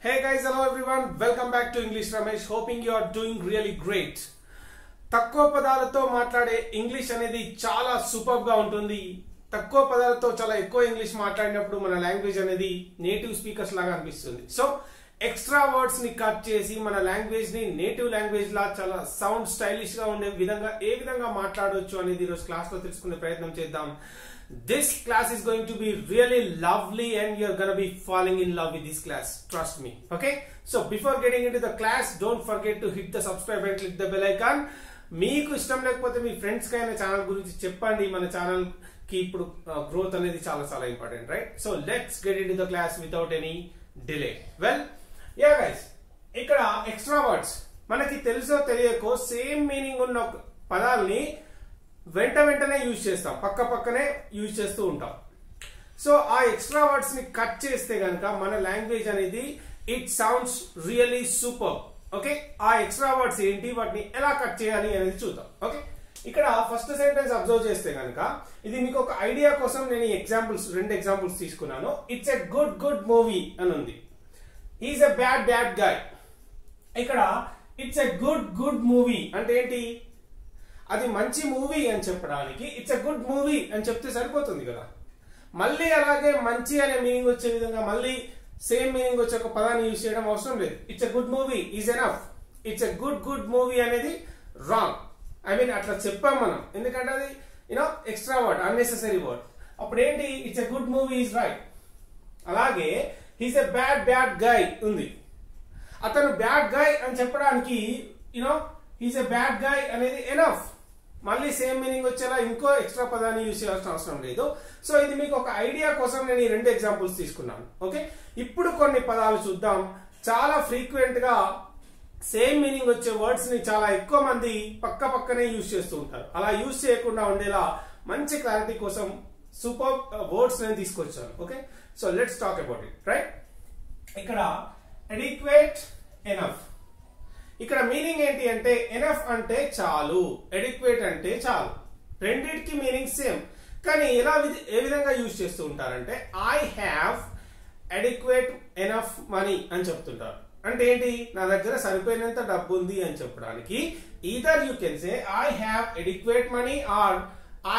Hey guys, hello everyone. Welcome back to English Ramesh. Hoping you are doing really great. తక్కువ పదాలతో మాట్లాడే English అనేది చాలా సూపర్గా ఉంటుంది తక్కువ పదాలతో చాలా ఎక్కువ ఇంగ్లీష్ మాట్లాడినప్పుడు మన లాంగ్వేజ్ అనేది నేటివ్ స్పీకర్స్ లాగా అనిపిస్తుంది సో ఎక్స్ట్రా వర్డ్స్ని కట్ చేసి మన లాంగ్వేజ్ని నేటివ్ లాంగ్వేజ్ లా చాలా సౌండ్ స్టైలిష్గా ఉండే విధంగా ఏ విధంగా మాట్లాడవచ్చు అనేది ఈరోజు క్లాస్లో తెలుసుకునే ప్రయత్నం చేద్దాం This class is going to be really lovely and you're going to be falling in love with this class trust me okay so before getting into the class don't forget to hit the subscribe and click the bell icon మీకు ఇష్టం లేకపోతే మీ friends కైనా channel గురించి చెప్పండి మన ఛానల్కి ఇప్పుడు growth అనేది చాలా చాలా important right so let's get into the class without any delay well ya guys ఇక్కడ ఎక్స్ట్రా వర్డ్స్ మనకి తెలుసో తెలియకో సేమ్ మీనింగ్ ఉన్న పదాలని వెంట వెంటనే యూజ్ చేస్తాం. పక్క పక్కనే యూజ్ చేస్తూ ఉంటాం. సో ఆ ఎక్స్ట్రా వర్డ్స్ని కట్ చేస్తే కనుక మన లాంగ్వేజ్ అనేది it sounds really super. Okay? ఆ ఎక్స్ట్రా వర్డ్స్ ఏంటి? వాటిని ఎలా కట్ చేయాలి అనేది చూద్దాం. ఓకే? ఇక్కడ ఫస్ట్ సెంటెన్స్ అబ్జర్వ్ చేస్తే కనుక ఇది మీకు ఒక ఐడియా కోసం నేను ఎగ్జాంపుల్స్ రెండు ఎగ్జాంపుల్స్ తీసుకున్నాను. It's a good good movie అని ఉంది. Is a bad bad guy ఇక్కడ it's a good good movie అంటే ఏంటి? అది మంచి మూవీ అని చెప్పడానికి ఇట్స్ ఎ గుడ్ మూవీ అని చెప్తే సరిపోతుంది కదా. మళ్ళీ అలాగే మంచి అనే మీనింగ్ వచ్చే విధంగా మళ్ళీ సేమ్ మీనింగ్ వచ్చే ఒక పదాన్ని యూజ్ చేయడం అవసరం లేదు. It's a good movie is enough it's a good good movie అనేది రాంగ్ ఐ మీన్ అట్లా చెప్పాం మనం. ఎందుకంటే అది you know extra word unnecessary word అప్పుడు ఏంటి? It's a good movie is right అలాగే he's a bad bad guy ఉంది. అతను బ్యాడ్ గాయ్ అని చెప్పడానికి you know he's a bad guy అనేది ఎనఫ్ మళ్ళీ సేమ్ మీనింగ్ వచ్చేలా ఇంకో ఎక్స్ట్రా పదాన్ని యూజ్ చేయాల్సిన అవసరం లేదు. సో ఇది మీకు ఒక ఐడియా కోసం నేను ఈ రెండు ఎగ్జాంపుల్స్ తీసుకున్నాను. ఓకే? ఇప్పుడు కొన్ని పదాలు చూద్దాం. చాలా ఫ్రీక్వెంట్గా సేమ్ మీనింగ్ వచ్చే వర్డ్స్ని చాలా ఎక్కువ మంది పక్క పక్కనే యూజ్ చేస్తూ ఉంటారు. అలా యూజ్ చేయకుండా ఉండేలా మంచి క్లారిటీ కోసం సూపర్ వర్డ్స్ నేను తీసుకొచ్చాను. Okay? So let's talk about it right ఇక్కడ ఎడిక్వేట్ ఎనఫ్ ఇక్కడ మీనింగ్ ఏంటి అంటే ఎనఫ్ అంటే చాలు ఎడిక్వేట్ అంటే చాలు. రెండింటికి మీనింగ్ సేమ్ కానీ ఎలా ఏ విధంగా యూజ్ చేస్తూ ఉంటారంటే I have adequate enough money అని చెప్తుంటారు. అంటే ఏంటి? నా దగ్గర సరిపోయినంత డబ్బు ఉంది అని చెప్పడానికి either you can say I have adequate money or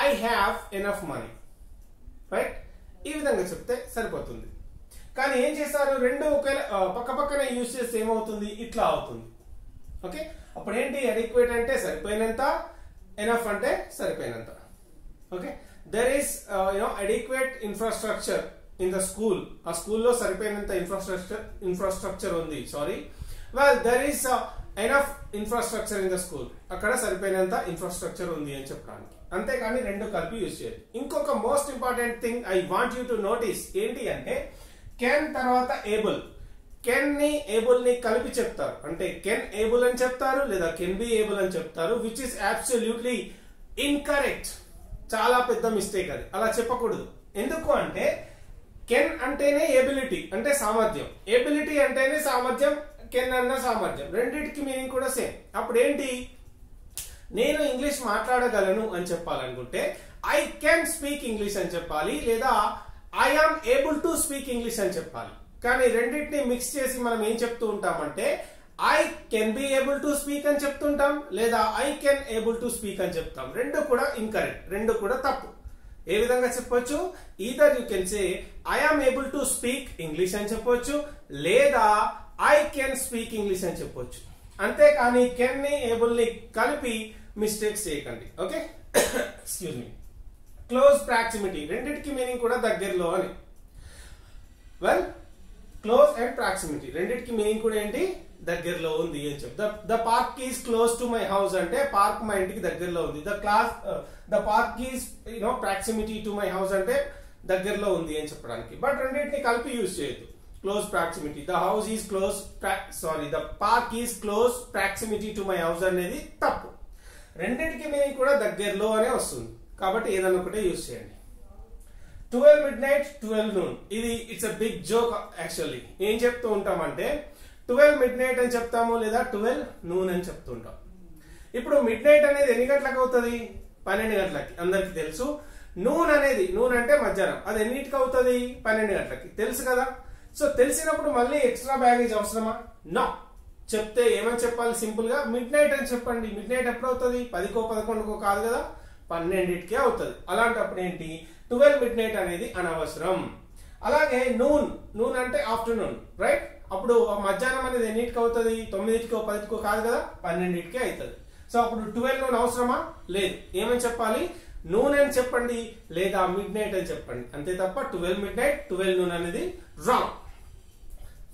I have enough money right ఈ విధంగా చెప్తే సరిపోతుంది. కానీ ఏం చేస్తారు? రెండు ఒకే పక్క పక్కన యూజ్ చేస్తే ఏమవుతుంది? ఇట్లా అవుతుంది. ఓకే? అప్పుడు ఏంటి అడిక్వేట్ అంటే సరిపోయినంత ఎనఫ్ అంటే సరిపోయినంత. Okay? There is you know adequate infrastructure in the school ఆ స్కూల్లో సరిపోయినంత ఇన్ఫ్రాస్ట్రక్చర్ ఇన్ఫ్రాస్ట్రక్చర్ ఉంది. Sorry well there is enough infrastructure in the school అక్కడ సరిపోయినంత ఇన్ఫ్రాస్ట్రక్చర్ ఉంది అని చెప్పడానికి. అంతేకాని రెండు కలిపి యూజ్ చేయాలి ఇంకొక most important thing I want you to notice ఏంటి అంటే కెన్ తర్వాత ఏబుల్ కెన్ని ఏబుల్ని కలిపి చెప్తారు. అంటే కెన్ ఏబుల్ అని చెప్తారు లేదా కెన్ బి ఏబుల్ అని చెప్తారు విచ్ ఇస్ అబ్సల్యూట్లీ ఇన్కరెక్ట్ చాలా పెద్ద మిస్టేక్ అది. అలా చెప్పకూడదు. ఎందుకు అంటే కెన్ అంటేనే ఎబిలిటీ అంటే సామర్థ్యం. ఎబిలిటీ అంటేనే సామర్థ్యం కెన్ అన్న సామర్థ్యం. రెండింటికి మీనింగ్ కూడా సేమ్ అప్పుడు ఏంటి? నేను ఇంగ్లీష్ మాట్లాడగలను అని చెప్పాలనుకుంటే ఐ కెన్ స్పీక్ ఇంగ్లీష్ అని చెప్పాలి లేదా I am able to speak English అని చెప్పాలి. కానీ రెండింటిని మిక్స్ చేసి మనం ఏం చెప్తూ ఉంటామంటే I can be able to speak అని చెప్తుంటాం లేదా I can able to speak అని చెప్తాం. రెండు కూడా ఇన్కరెక్ట్ రెండు కూడా తప్పు. ఏ విధంగా చెప్పొచ్చు? Either you can say I am able to speak English అని చెప్పొచ్చు లేదా ఐ కెన్ స్పీక్ ఇంగ్లీష్ అని చెప్పొచ్చు. అంతేకాని కెన్ని ఏబుల్ని కలిపి మిస్టేక్స్ చేయకండి. Okay excuse me close proximity రెండింటికి మీనింగ్ కూడా దగ్గరలో అని. వెల్ క్లోజ్ అండ్ ప్రాక్సిమిటీ రెండింటికి మెయిన్ కూడా ఏంటి? దగ్గరలో ఉంది అని చెప్పి. The park is close to my house అంటే పార్క్ మా ఇంటికి దగ్గరలో ఉంది. The class the park is you know proximity to my house అంటే దగ్గరలో ఉంది అని చెప్పడానికి. బట్ రెండింటిని కలిపి యూజ్ చేయొద్దు. Close proximity the house is close sorry the park is close proximity to my house అనేది తప్పు. రెండింటికి మీనింగ్ కూడా దగ్గరలో అనే వస్తుంది. కాబట్టి ఏదైనా ఒకటే యూజ్ చేయండి. Twelve midnight twelve noon ఇది it's a big joke actually ఏం చెప్తూ ఉంటామంటే ట్వెల్వ్ మిడ్ నైట్ అని చెప్తాము లేదా ట్వెల్వ్ నూన్ అని చెప్తుంటాం ఇప్పుడు మిడ్ నైట్ అనేది ఎన్ని గంటలకు అవుతుంది? పన్నెండు గంటలకి. అందరికి తెలుసు. నూన్ అనేది నూన్ అంటే మధ్యాహ్నం. అది ఎన్నిటికి అవుతుంది? పన్నెండు గంటలకి. తెలుసు కదా? సో తెలిసినప్పుడు మళ్ళీ ఎక్స్ట్రా బ్యాగేజ్ అవసరమా? నా చెప్తే ఏమని చెప్పాలి సింపుల్గా మిడ్ నైట్ అని చెప్పండి. మిడ్ నైట్ ఎప్పుడు అవుతుంది పదికో పదకొండుకో కాదు కదా? పన్నెండింటికే అవుతుంది. అలాంటప్పుడు ఏంటి? ట్వెల్వ్ మిడ్ నైట్ అనేది అనవసరం. అలాగే నూన్ నూన్ అంటే ఆఫ్టర్నూన్ రైట్? అప్పుడు మధ్యాహ్నం అనేది ఎన్నిటికి అవుతుంది? తొమ్మిదికో పదికో కాదు కదా? పన్నెండింటికి అవుతుంది సో అప్పుడు ట్వెల్వ్ నూన్ అవసరమా? లేదు. ఏమని చెప్పాలి? నూనె అని చెప్పండి లేదా మిడ్ నైట్ అని చెప్పండి. అంతే తప్ప twelve midnight twelve noon అనేది రాంగ్.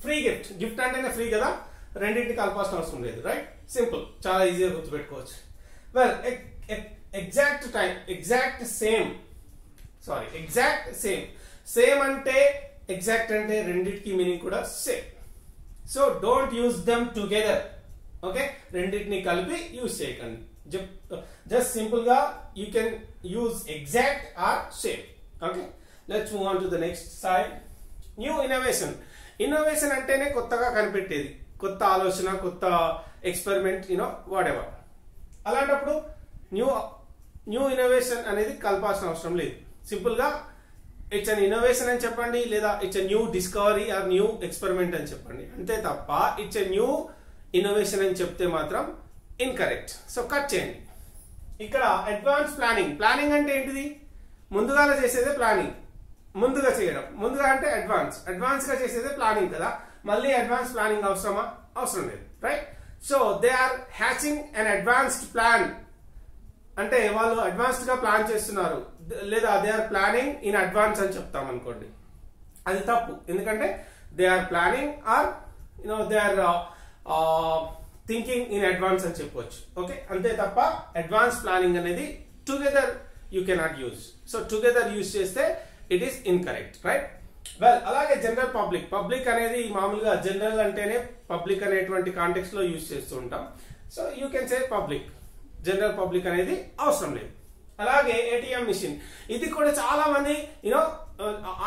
Free gift. గిఫ్ట్ అంటేనే ఫ్రీ కదా? రెండింటికి కలపాల్సిన అవసరం లేదు రైట్? సింపుల్. చాలా ఈజీగా గుర్తుపెట్టుకోవచ్చు. Well exact time exact same. Sorry exact same same అంటే ఎగ్జాక్ట్ అంటే రెండింటికి మీనింగ్ కూడా same so don't use them together okay రెండింటిని కలిపి యూజ్ చేయకండి. జస్ట్ సింపుల్గా you can use exact or same okay let's move on to the next side new innovation innovation అంటేనే కొత్తగా కనిపెట్టేది. కొత్త ఆలోచన కొత్త ఎక్స్పెరిమెంట్ యూనో వాడేవా అలాంటప్పుడు న్యూ న్యూ ఇన్నోవేషన్ అనేది కలపాల్సిన అవసరం లేదు. సింపుల్గా ఇట్స్ అన్ ఇన్నోవేషన్ అని చెప్పండి లేదా it's a new discovery or new experiment అని చెప్పండి. అంతే తప్ప ఇట్స్ ఎ న్యూ ఇన్నోవేషన్ అని చెప్తే మాత్రం ఇన్కరెక్ట్ సో కట్ చేయండి. ఇక్కడ అడ్వాన్స్ ప్లానింగ్ ప్లానింగ్ అంటే ఏంటిది? ముందుగా చేసేదే ప్లానింగ్ ముందుగా చేయడం. ముందుగా అంటే అడ్వాన్స్ అడ్వాన్స్గా చేసేదే ప్లానింగ్ కదా. మళ్ళీ అడ్వాన్స్ ప్లానింగ్ అవసరమా? అవసరం లేదు. Right so they are hatching an advanced plan అంటే వాళ్ళు అడ్వాన్స్డ్గా ప్లాన్ చేస్తున్నారు. లేదా they are planning in advance అని చెప్తాం అనుకోండి. అది తప్పు. ఎందుకంటే they are planning or you know they are thinking in advance అని చెప్పవచ్చు ఓకే అంతే తప్ప అడ్వాన్స్ ప్లానింగ్ అనేది together you cannot use so together use చేస్తే it is incorrect right well అలాగే జనరల్ పబ్లిక్ పబ్లిక్ అనేది మామూలుగా జనరల్ అంటేనే పబ్లిక్ అనేటువంటి కాంటెక్స్లో యూజ్ చేస్తూ ఉంటాం. So you can say public general public అనేది అవసరం లేదు. అలాగే ఏటీఎం మిషన్ ఇది కూడా చాలా మంది you know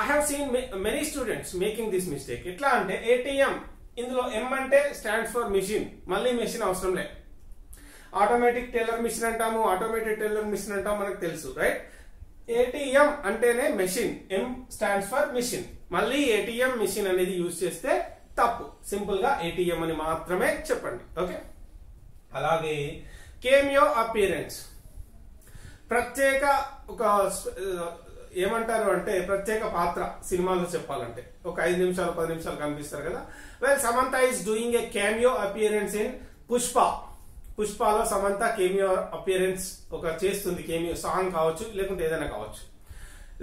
I have seen many students making this mistake ఎట్లా అంటే ఏటీఎం ఇందులో ఎం అంటే స్టాండ్ ఫర్ మిషన్ మళ్ళీ మిషన్ అవసరం లేదు. ఆటోమేటిక్ టెల్లర్ మిషన్ అంటాము ఆటోమేటిక్ టెల్లర్ మిషన్ అంటాము మనకు తెలుసు రైట్ ఏటీఎం అంటేనే machine M stands for machine మళ్ళీ ఏటీఎం మిషన్ అనేది యూజ్ చేస్తే తప్పు. సింపుల్గా ఏటీఎం అని మాత్రమే చెప్పండి. ఓకే అలాగే కేమియో అపీరెన్స్. ప్రత్యేక ఒక ఏమంటారు అంటే ప్రత్యేక పాత్ర సినిమాలో చెప్పాలంటే. ఒక ఐదు నిమిషాలు పది నిమిషాలు కనిపిస్తారు కదా. Well Samantha is doing a cameo appearance in Pushpa పుష్పలో Samantha cameo appearance ఒక చేస్తుంది కేమియో సాంగ్ కావచ్చు లేకుంటే ఏదైనా కావచ్చు.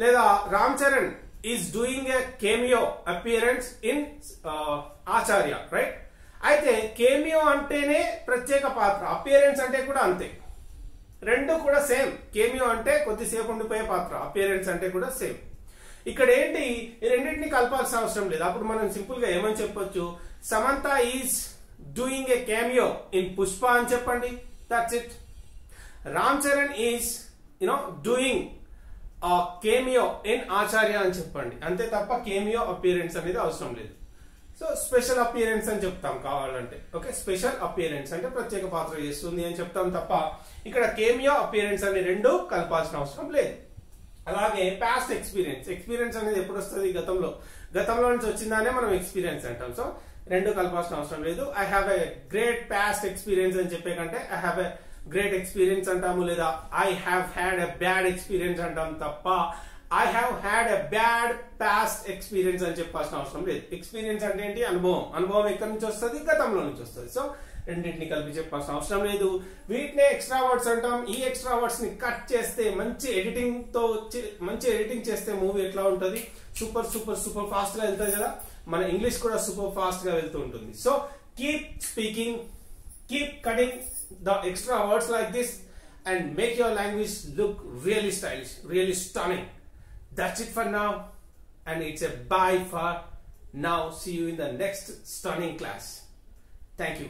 లేదా Ram Charan is doing a cameo appearance in Acharya right అయితే కేమియో అంటేనే ప్రత్యేక పాత్ర అపియరెన్స్ అంటే కూడా అంతే. రెండు కూడా సేమ్. కేమియో అంటే కొద్దిసేపు ఉండిపోయే పాత్ర అపియరెన్స్ అంటే కూడా సేమ్. ఇక్కడ ఏంటి? ఈ రెండింటిని కలపాల్సిన అవసరం లేదు. అప్పుడు మనం సింపుల్గా ఏమని చెప్పొచ్చు? Samantha is doing a cameo in Pushpa అని చెప్పండి. That's it Ram Charan is you know doing cameo in Acharya అని చెప్పండి. అంతే తప్ప కేమియో అపియరెన్స్ అనేది అవసరం లేదు. సో స్పెషల్ అపియరెన్స్ అని చెప్తాం కావాలంటే. ఓకే? స్పెషల్ అపియరెన్స్ అంటే ప్రత్యేక పాత్ర చేస్తుంది అని చెప్తాం తప్ప ఇక్కడ కేమియో అపియరెన్స్ అని రెండు కలపాల్సిన అవసరం లేదు. అలాగే పాస్ట్ ఎక్స్పీరియన్స్ ఎక్స్పీరియన్స్ అనేది ఎప్పుడు వస్తుంది గతంలో? గతంలో నుంచి వచ్చిందానే మనం ఎక్స్పీరియన్స్ అంటాం. సో రెండు కలపాల్సిన అవసరం లేదు. I have a great past experience అని చెప్పే కంటే I have a great experience అంటాము లేదా I have had a bad experience అంటాం తప్ప I have had a bad past experience అని చెప్పాల్సిన అవసరం లేదు. ఎక్స్పీరియన్స్ అంటే ఏంటి? అనుభవం. అనుభవం ఎక్కడి నుంచి వస్తుంది? గతంలో నుంచి వస్తుంది. సో రెండింటిని కలిపి చెప్పాల్సిన అవసరం లేదు. వీటినే ఎక్స్ట్రా వర్డ్స్ అంటాం. ఈ ఎక్స్ట్రా వర్డ్స్ని కట్ చేస్తే మంచి ఎడిటింగ్తో మంచి ఎడిటింగ్ చేస్తే మూవీ ఎట్లా ఉంటుంది? సూపర్ సూపర్ సూపర్ ఫాస్ట్గా వెళ్తుంది కదా? మన ఇంగ్లీష్ కూడా సూపర్ ఫాస్ట్గా వెళ్తూ ఉంటుంది. So keep speaking keep cutting the extra words like this and make your language look really stylish really stunning That's it for now. And it's a bye for now. See you in the next stunning class. Thank you.